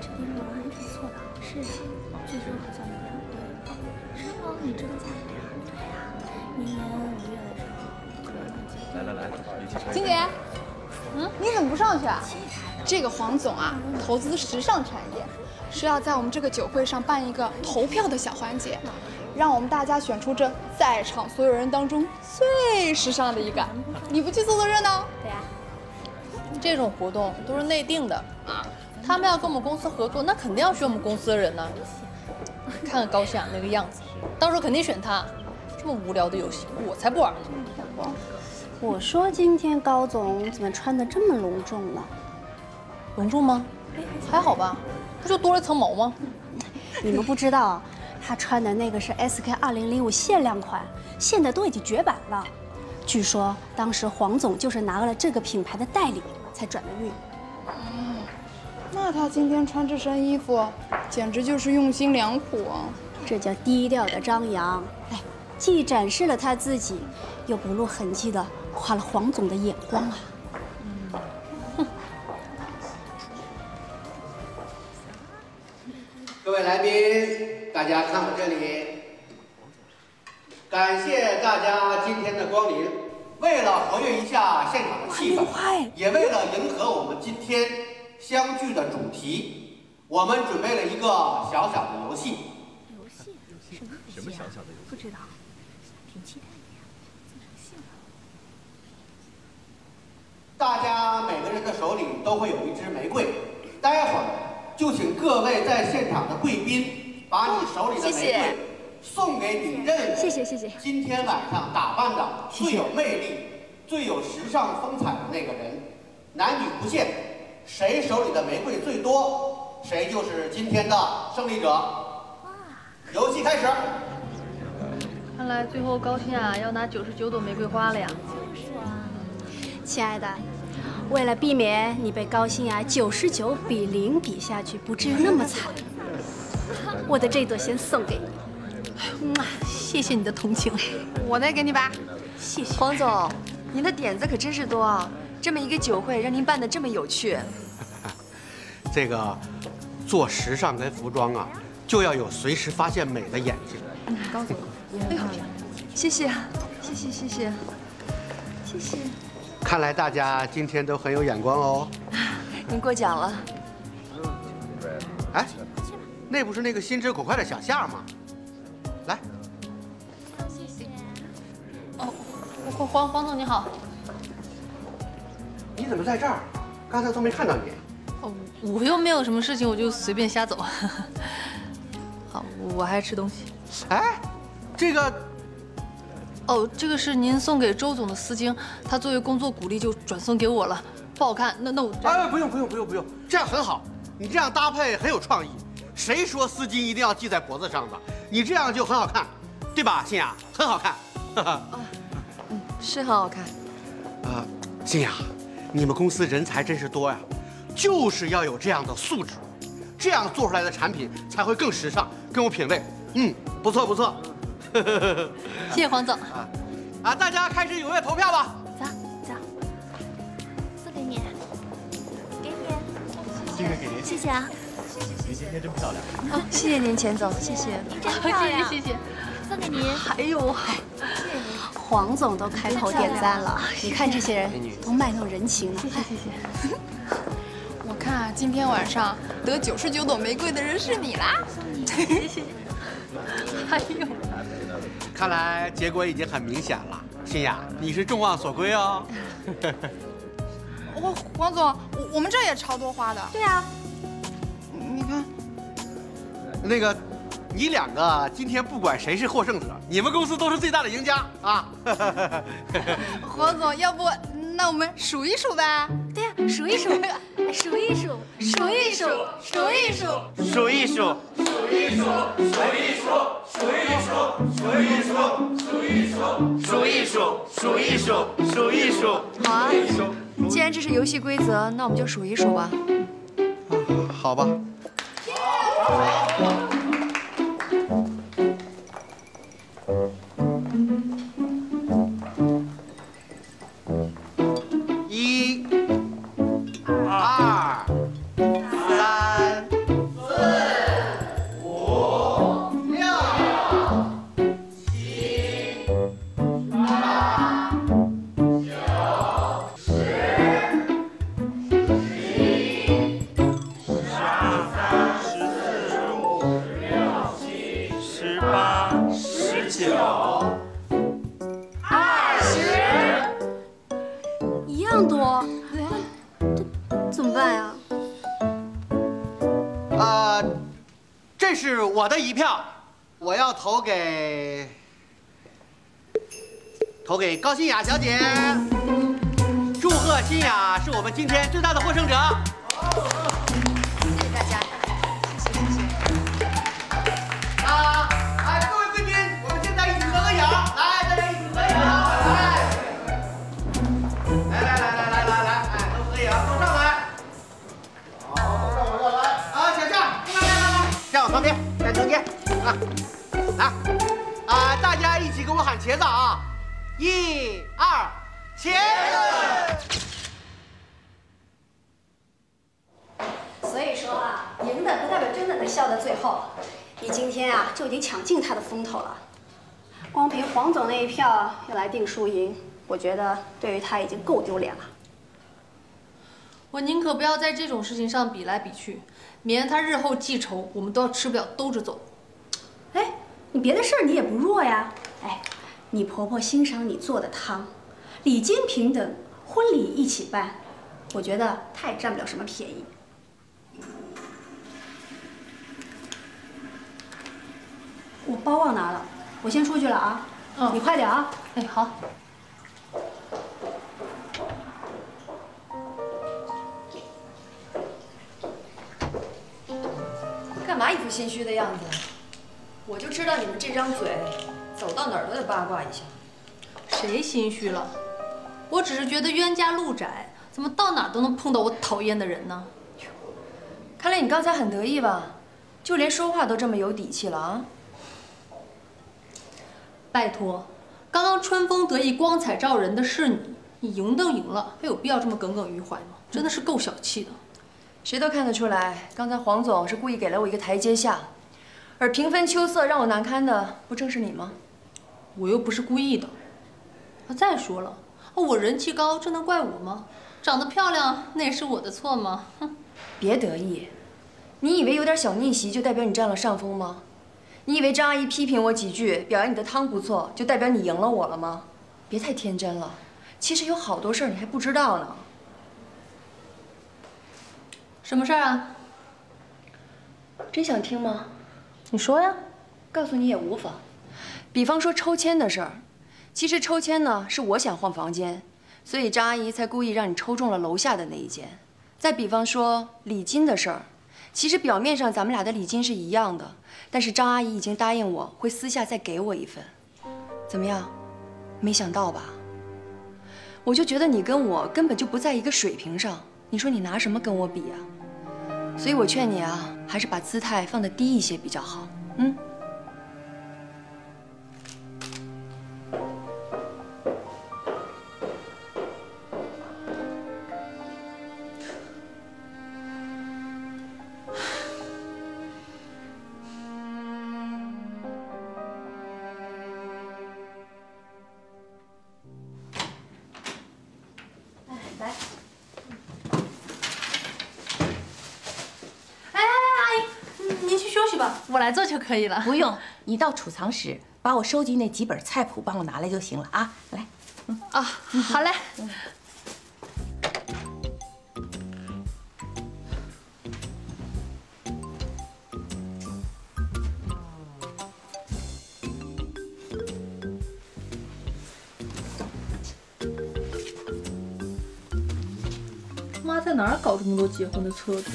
这地方还不错的。是啊，据说好像有人会。是吗？你知道在哪呀？对呀，明年五月的时候。来来来，金姐，嗯，你怎么不上去啊？这个黄总啊，投资时尚产业，是要在我们这个酒会上办一个投票的小环节，让我们大家选出这在场所有人当中最时尚的一个。你不去凑凑热闹？这种活动都是内定的啊，他们要跟我们公司合作，那肯定要选我们公司的人呢。看看高翔那个样子，到时候肯定选他。这么无聊的游戏，我才不玩呢。我说今天高总怎么穿的这么隆重呢？隆重吗？还好吧，不就多了一层毛吗？你们不知道，他穿的那个是 SK 二零零五限量款，现在都已经绝版了。据说当时黄总就是拿了这个品牌的代理才转的运。那他今天穿这身衣服，简直就是用心良苦啊！这叫低调的张扬，哎，既展示了他自己，又不露痕迹的夸了黄总的眼光啊！哼！各位来宾，大家看我这里，感谢大家今天的光临。为了活跃一下现场的气氛，也为了迎合我们今天。相聚的主题，我们准备了一个小小的游戏。游戏？什么什么小小的游戏？不知道，挺期待的呀。大家每个人的手里都会有一支玫瑰，待会儿就请各位在现场的贵宾把你手里的玫瑰送给你认为谢谢谢谢今天晚上打扮的最有魅力、最有时尚风采的那个人，男女不限。谁手里的玫瑰最多，谁就是今天的胜利者。哇！游戏开始。看来最后高兴啊要拿九十九朵玫瑰花了呀。就是啊。亲爱的，为了避免你被高兴啊九十九比零比下去，不至于那么惨，我的这朵先送给你。哇，谢谢你的同情。我再给你吧。谢谢。黄总，您的点子可真是多啊。这么一个酒会，让您办得这么有趣。这个做时尚跟服装啊，就要有随时发现美的眼睛。高总，哎呦，谢谢，谢谢，谢谢，谢谢。看来大家今天都很有眼光哦。您过奖了。哎，那不是那个心直口快的小夏吗？来。谢谢。哦，黄黄黄总你好。你怎么在这儿？刚才都没看到你。哦，我又没有什么事情，我就随便瞎走。好，我还吃东西。哎，这个……哦，这个是您送给周总的丝巾，他作为工作鼓励就转送给我了。不好看，那那我……哎，不用不用不用不用，这样很好。你这样搭配很有创意。谁说丝巾一定要系在脖子上的？你这样就很好看，对吧，欣雅？很好看。嗯，是很好看。啊，欣雅。你们公司人才真是多呀，就是要有这样的素质，这样做出来的产品才会更时尚、更有品味。嗯，不错不错。谢谢黄总。啊啊！大家开始踊跃投票吧。走走，送给你，给你。这个给您。谢谢啊。谢谢您今天真漂亮。啊，谢谢您，钱总，谢谢。您真漂亮。谢谢谢谢。送给您。哎呦。谢谢您。黄总都开口点赞了，你看这些人都卖弄人情呢。谢谢谢谢。我看啊，今天晚上得九十九朵玫瑰的人是你啦。谢谢谢谢。还有，看来结果已经很明显了，新雅，你是众望所归哦。我 黄总，我们这也超多花的。对啊，你看，那个。你两个今天不管谁是获胜者，你们公司都是最大的赢家啊！黄总，要不那我们数一数呗？对呀，数一数，数一数，数一数，数一数，数一数，数一数，数一数，数一数，数一数，数一数，数一数，数一数，数一数。好啊，既然这是游戏规则，那我们就数一数吧。啊，好吧。Amém. 我要投给投给高新雅小姐。祝贺新雅是我们今天最大的获胜者。谢谢大家，谢谢谢谢。啊，哎，各位贵宾，我们现在一起合个影，来，大家一起合个影，来，来来来来来来来，哎，都合影，都上来。好，都上我这来。啊，小夏，来来来来，站我旁边，站中间，啊，来，啊，大家一起跟我喊茄子啊，一二，茄子。所以说啊，赢的不代表真的能笑到最后。你今天啊就已经抢尽他的风头了，光凭黄总那一票要来定输赢，我觉得对于他已经够丢脸了。我宁可不要在这种事情上比来比去，免得他日后记仇，我们都要吃不了兜着走。哎，你别的事儿你也不弱呀。哎，你婆婆欣赏你做的汤，礼金平等，婚礼一起办，我觉得她也占不了什么便宜。我包忘拿了，我先出去了啊。嗯你快点啊。哎，好。干嘛一副心虚的样子？我就知道你们这张嘴，走到哪儿都得八卦一下。谁心虚了？我只是觉得冤家路窄，怎么到哪儿都能碰到我讨厌的人呢？看来你刚才很得意吧？就连说话都这么有底气了啊！拜托，刚刚春风得意、光彩照人的是你，你赢都赢了，还有必要这么耿耿于怀吗？真的是够小气的。谁都看得出来，刚才黄总是故意给了我一个台阶下，而平分秋色让我难堪的，不正是你吗？我又不是故意的。啊，再说了，我人气高，这能怪我吗？长得漂亮，那也是我的错吗？哼，别得意，你以为有点小逆袭就代表你占了上风吗？你以为张阿姨批评我几句，表扬你的汤不错，就代表你赢了我了吗？别太天真了，其实有好多事儿你还不知道呢。什么事儿啊？真想听吗？你说呀。告诉你也无妨。比方说抽签的事儿，其实抽签呢是我想换房间，所以张阿姨才故意让你抽中了楼下的那一间。再比方说礼金的事儿，其实表面上咱们俩的礼金是一样的，但是张阿姨已经答应我会私下再给我一份。怎么样？没想到吧？我就觉得你跟我根本就不在一个水平上，你说你拿什么跟我比呀、所以我劝你啊，还是把姿态放得低一些比较好。嗯。我来做就可以了。不用，你到储藏室把我收集那几本菜谱帮我拿来就行了啊！来，啊，好嘞。妈在哪儿搞这么多结婚的册子？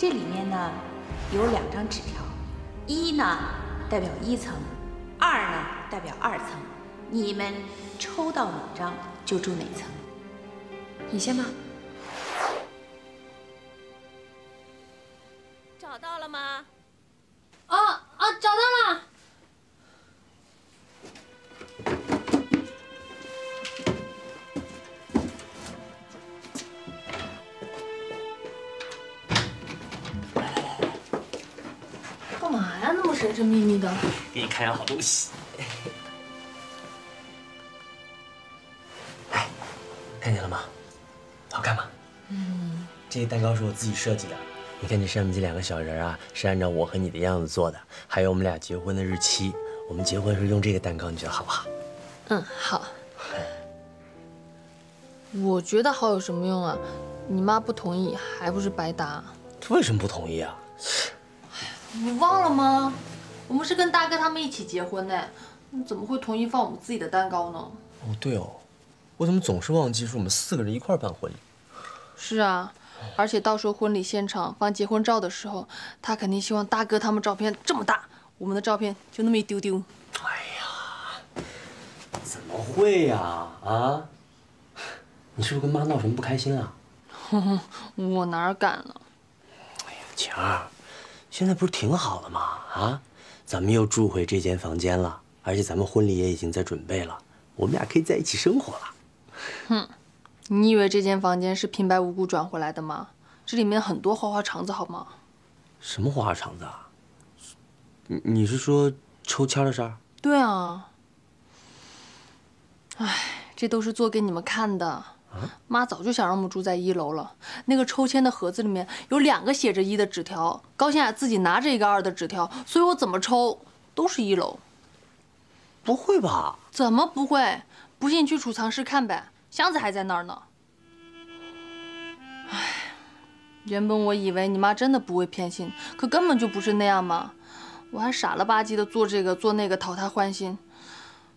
这里面呢有两张纸条，一呢代表一层，二呢代表二层。你们抽到哪张就住哪层。你先吧。找到了吗？给你看样好东西。哎，看见了吗？好看吗？嗯。这蛋糕是我自己设计的。你看这上面这两个小人啊，是按照我和你的样子做的，还有我们俩结婚的日期。我们结婚时用这个蛋糕，你觉得好不好？嗯，好。我觉得好有什么用啊？你妈不同意，还不是白搭。为什么不同意啊？你忘了吗？我们是跟大哥他们一起结婚的，你怎么会同意放我们自己的蛋糕呢？哦，对哦，我怎么总是忘记是我们四个人一块办婚礼？是啊。而且到时候婚礼现场放结婚照的时候，他肯定希望大哥他们照片这么大，我们的照片就那么一丢丢。哎呀，怎么会呀？啊，你是不是跟妈闹什么不开心啊？我哪敢呢？哎呀，晴儿，现在不是挺好的吗？啊，咱们又住回这间房间了，而且咱们婚礼也已经在准备了，我们俩可以在一起生活了。哼。你以为这间房间是平白无故转回来的吗？这里面很多花花肠子，好吗？什么花花肠子啊？你你是说抽签的事儿？对啊。哎，这都是做给你们看的。妈早就想让我们住在一楼了。那个抽签的盒子里面有两个写着一的纸条，高欣雅自己拿着一个二的纸条，所以我怎么抽都是一楼。不会吧？怎么不会？不信你去储藏室看呗。箱子还在那儿呢。唉，原本我以为你妈真的不会偏心，可根本就不是那样嘛。我还傻了吧唧的做这个做那个讨她欢心。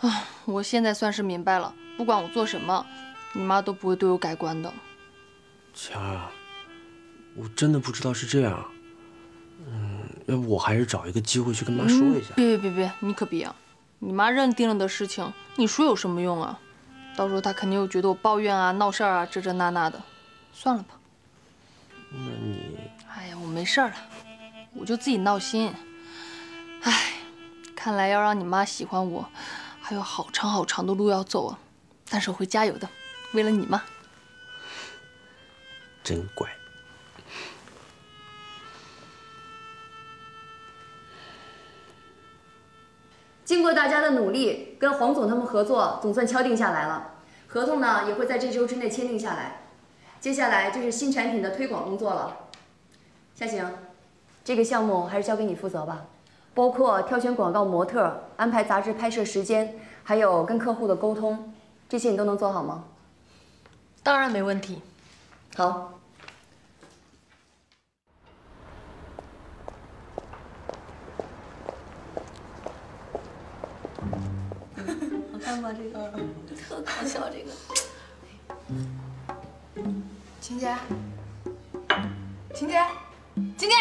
啊，我现在算是明白了，不管我做什么，你妈都不会对我改观的。乔儿，我真的不知道是这样。嗯，要不我还是找一个机会去跟妈说一下。别别别别，你可别！你妈认定了的事情，你说有什么用啊？到时候她肯定又觉得我抱怨啊、闹事儿啊、这这那那的，算了吧。那你……哎呀，我没事了，我就自己闹心。哎，看来要让你妈喜欢我，还有好长好长的路要走啊。但是我会加油的，为了你吗。真乖。经过大家的努力，跟黄总他们合作，总算敲定下来了。合同呢也会在这周之内签订下来。接下来就是新产品的推广工作了。夏晴，这个项目还是交给你负责吧，包括挑选广告模特、安排杂志拍摄时间，还有跟客户的沟通，这些你都能做好吗？当然没问题。好。好看吧，这个特搞笑，这个。晴姐，晴姐，晴姐，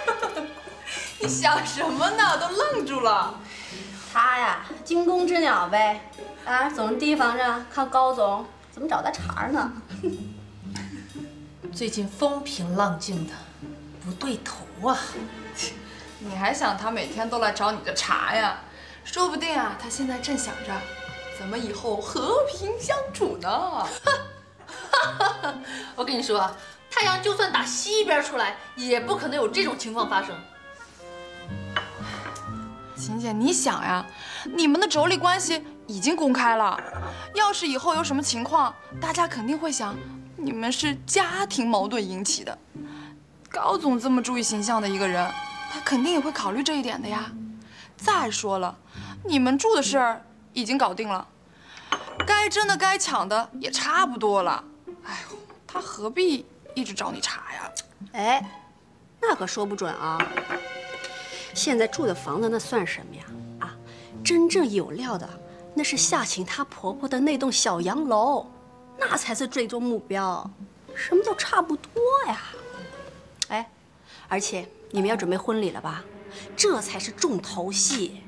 你想什么呢？都愣住了。他呀，惊弓之鸟呗。啊，总是提防着看高总怎么找他茬呢。最近风平浪静的，不对头啊。你还想他每天都来找你的茬呀？说不定啊，他现在正想着怎么以后和平相处呢。我跟你说，太阳就算打西边出来，也不可能有这种情况发生。秦姐，你想呀，你们的妯娌关系已经公开了，要是以后有什么情况，大家肯定会想你们是家庭矛盾引起的。高总这么注意形象的一个人，他肯定也会考虑这一点的呀。再说了。你们住的事儿已经搞定了，该争的该抢的也差不多了。哎呦，他何必一直找你茬呀？哎，那可说不准啊。现在住的房子那算什么呀？啊，真正有料的那是夏晴她婆婆的那栋小洋楼，那才是最终目标。什么叫差不多呀。哎，而且你们要准备婚礼了吧？这才是重头戏。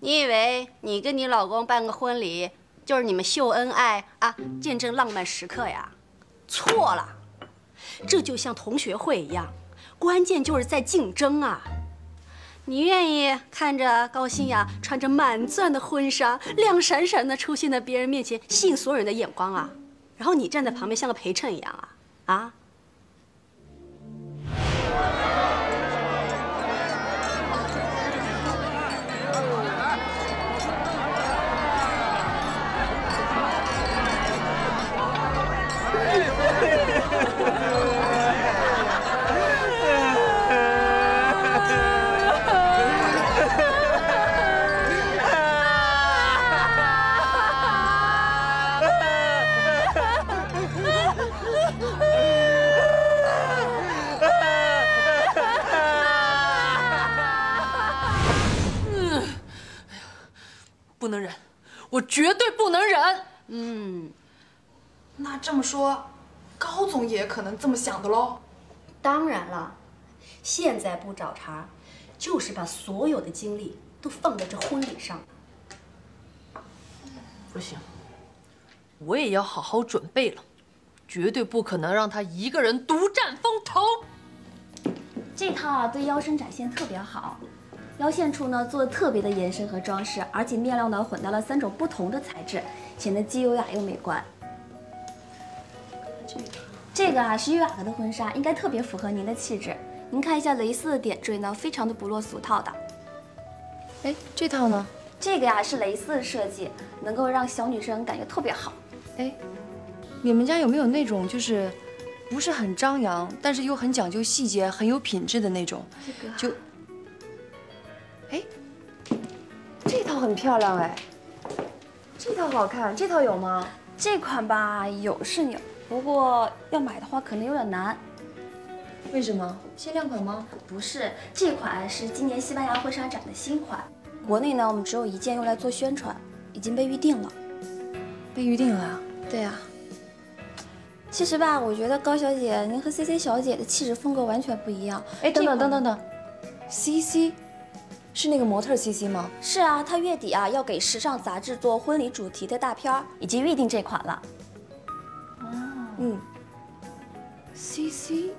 你以为你跟你老公办个婚礼，就是你们秀恩爱啊，见证浪漫时刻呀？错了，这就像同学会一样，关键就是在竞争啊！你愿意看着高欣雅穿着满钻的婚纱，亮闪闪的出现在别人面前，吸引所有人的眼光啊？然后你站在旁边像个陪衬一样啊？啊？那这么说，高总也可能这么想的喽？当然了，现在不找茬，就是把所有的精力都放在这婚礼上。不行，我也要好好准备了，绝对不可能让他一个人独占风头。这套啊，对腰身展现特别好，腰线处呢做的特别的延伸和装饰，而且面料呢混搭了三种不同的材质，显得既优雅又美观。这个啊是优雅阁的婚纱，应该特别符合您的气质。您看一下蕾丝的点缀呢，非常的不落俗套的。哎，这套呢？这个呀是蕾丝的设计，能够让小女生感觉特别好。哎，你们家有没有那种就是不是很张扬，但是又很讲究细节、很有品质的那种？这个就，哎，这套很漂亮哎，这套好看，这套有吗？这款吧有是有，不过要买的话可能有点难。为什么？限量款吗？不是，这款是今年西班牙婚纱展的新款。国内呢，我们只有一件用来做宣传，已经被预定了。被预定了啊？对啊。其实吧，我觉得高小姐您和 C C 小姐的气质风格完全不一样。哎，等等等等等，C C，是那个模特 C C 吗？是啊，她月底啊要给时尚杂志做婚礼主题的大片儿，已经预定这款了。嗯，C C。